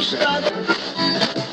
Joseph.